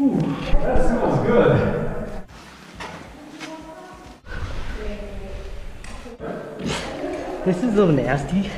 Ooh, that smells good. This is so nasty.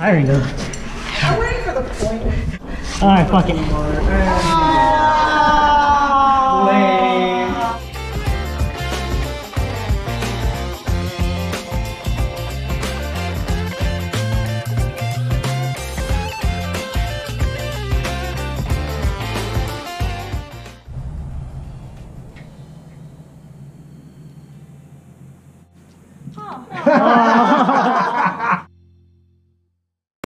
I already know. I'm waiting for the point. Alright, fuck it. Lame.